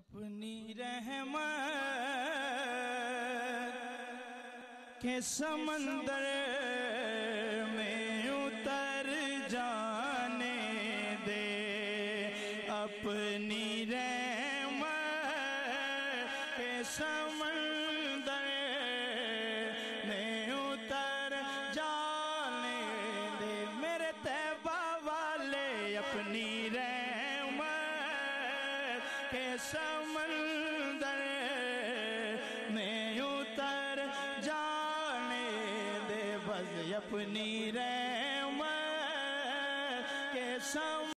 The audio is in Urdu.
اپنی رحمت کے سمندر میں اتر جانے دے۔ اپنی رحمت کے سمندر کے سمندر میں اتر جانے دے بس اپنی رحمت کے سمندر